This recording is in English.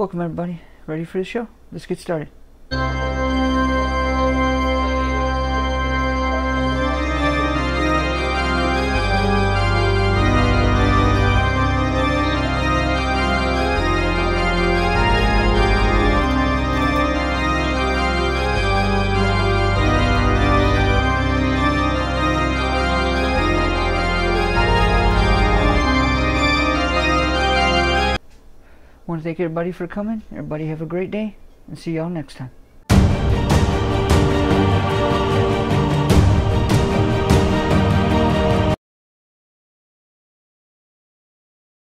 Welcome everybody. Ready for the show? Let's get started. Want to thank everybody for coming. Everybody have a great day and see y'all next time.